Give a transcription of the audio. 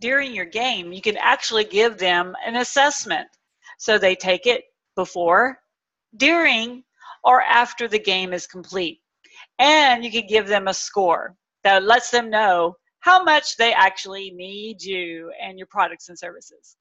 during your game, you can actually give them an assessment. So they take it before, during, or after the game is complete. And you can give them a score that lets them know how much they actually need you and your products and services.